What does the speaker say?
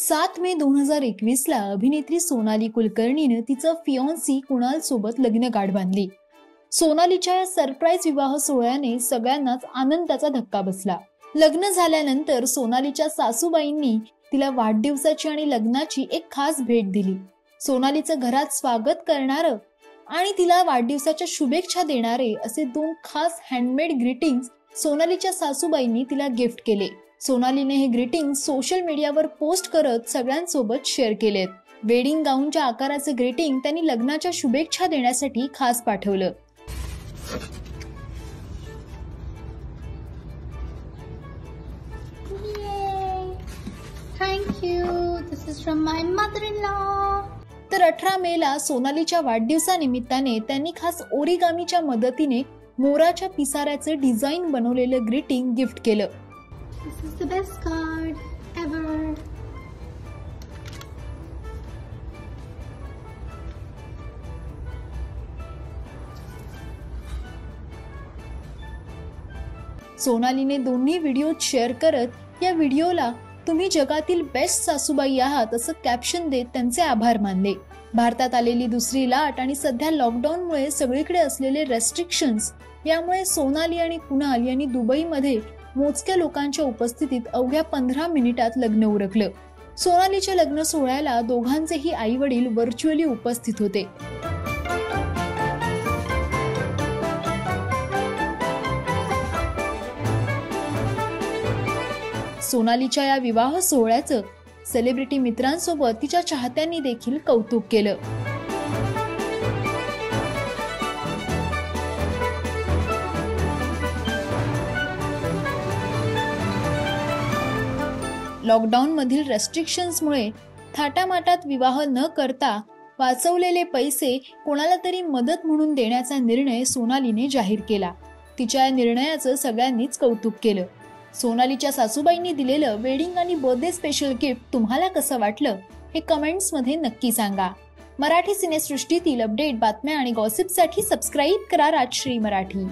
सात मे दोन हजार एकवीस ला अभिनेत्री सोनाली कुलकर्णीनं तिचं फियॉन्सी कुणाल सोबत लग्न गाठ बांधली. सोनालीच्या या सरप्राईज विवाह सोहळ्याने सगळ्यांनाच आनंदाचा धक्का बसला. लग्न झाल्यानंतर सोनालीच्या सासूबाईंनी तिला वाढदिवसाची आणि लग्नाची एक खास भेट दिली. सोनालीचं घरात स्वागत करणारं आणि तिला वाढदिवसाच्या शुभेच्छा देणारे असे दोन खास हँडमेड ग्रीटिंग्स सोनालीच्या सासूबाईंनी तिला गिफ्ट केले. सोनालीने हे ग्रीटिंग सोशल मीडियावर पोस्ट करत सगळ्यांसोबत शेअर केलेत. वेडिंग गाऊनच्या आकाराचे ग्रीटिंग त्यांनी लग्नाच्या शुभेच्छा देण्यासाठी खास पाठवलं. तर अठरा मे ला सोनालीच्या वाढदिवसानिमित्ताने त्यांनी खास ओरिगामीच्या मदतीने मोराच्या पिसाऱ्याचे डिझाईन बनवलेलं ग्रीटिंग गिफ्ट केलं. This is the best card ever. सोनालीने दोन्ही व्हिडिओ शेअर करत या व्हिडिओला तुम्ही जगातील बेस्ट सासूबाई आहात असं कॅप्शन देत त्यांचे आभार मानले भारतात आलेली दुसरी लाट आणि सध्या लॉकडाऊनमुळे सगळीकडे असलेले रेस्ट्रिक्शन्स यामुळे सोनाली आणि कुणाल यांनी दुबईमध्ये मोजक्या लोकांच्या उपस्थितीत अवघ्या पंधरा मिनिटात लग्न उरकलं. सोनालीच्या लग्न सोहळ्याला दोघांचेही आई वडील व्हर्च्युअली उपस्थित होते. सोनालीच्या या विवाह सोहळ्याचं सेलिब्रिटी मित्रांसोबत तिच्या चाहत्यांनी देखील कौतुक केलं. लॉकडाऊनमधील रेस्ट्रिक्शन्समुळे थाटामाटात विवाह न करता वाचवलेले पैसे कोणाला तरी मदत म्हणून देण्याचा निर्णय सोनालीने जाहीर केला. तिच्या या निर्णयाचं सगळ्यांनीच कौतुक केलं. सोनालीच्या सासूबाईंनी दिलेलं वेडिंग आणि बर्थडे स्पेशल गिफ्ट तुम्हाला कसं वाटलं हे कमेंट्समध्ये नक्की सांगा. मराठी सिनेसृष्टीतील अपडेट बातम्या आणि गॉसिपसाठी सबस्क्राईब करा राजश्री मराठी.